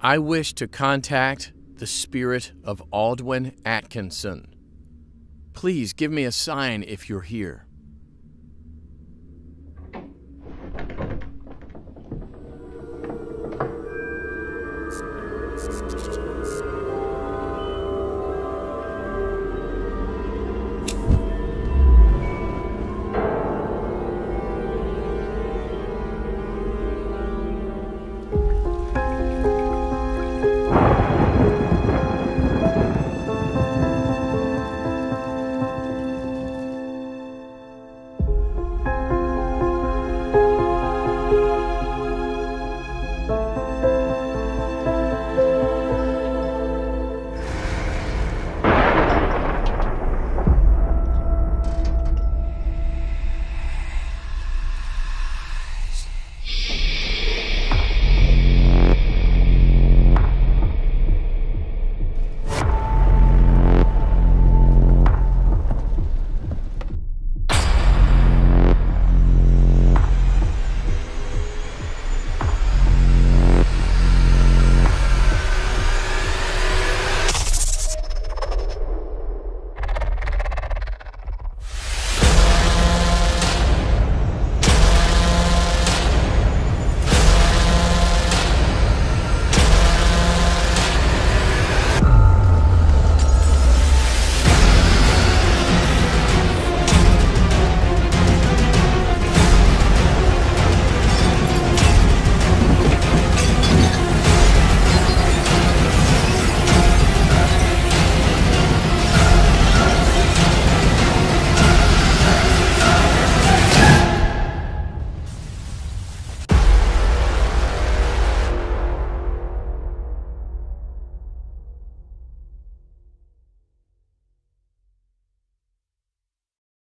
I wish to contact the spirit of Aldwin Atkinson. Please give me a sign if you're here.